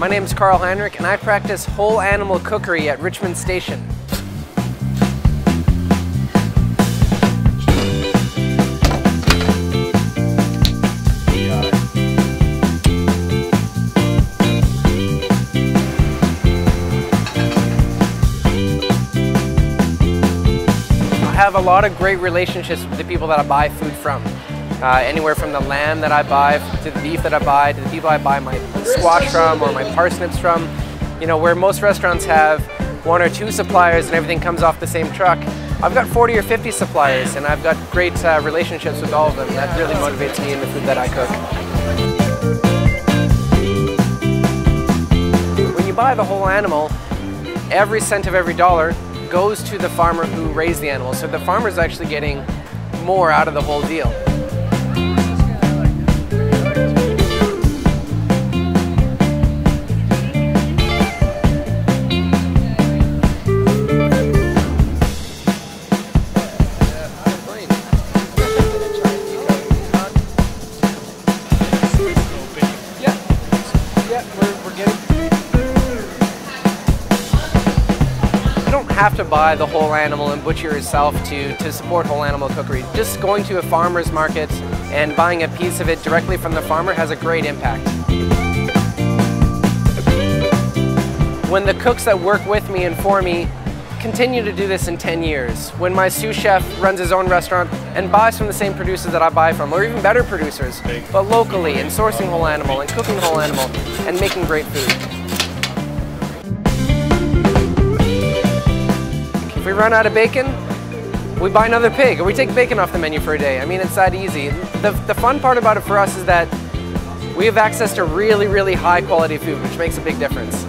My name is Carl Heinrich and I practice whole animal cookery at Richmond Station. I have a lot of great relationships with the people that I buy food from. Uh, anywhere from the lamb that I buy to the beef that I buy to the people I buy my squash from or my parsnips from. You know, where most restaurants have one or two suppliers and everything comes off the same truck. I've got 40 or 50 suppliers and I've got great uh, relationships with all of them. That really motivates me in the food that I cook. When you buy the whole animal, every cent of every dollar goes to the farmer who raised the animal. So the farmer's actually getting more out of the whole deal. You don't have to buy the whole animal and butcher yourself to, to support whole animal cookery. Just going to a farmer's market and buying a piece of it directly from the farmer has a great impact. When the cooks that work with me and for me continue to do this in 10 years, when my sous chef runs his own restaurant and buys from the same producers that I buy from, or even better producers, but locally and sourcing whole animal and cooking whole animal and making great food. If we run out of bacon, we buy another pig, or we take bacon off the menu for a day. I mean, it's that easy. The, the fun part about it for us is that we have access to really, really high quality food, which makes a big difference.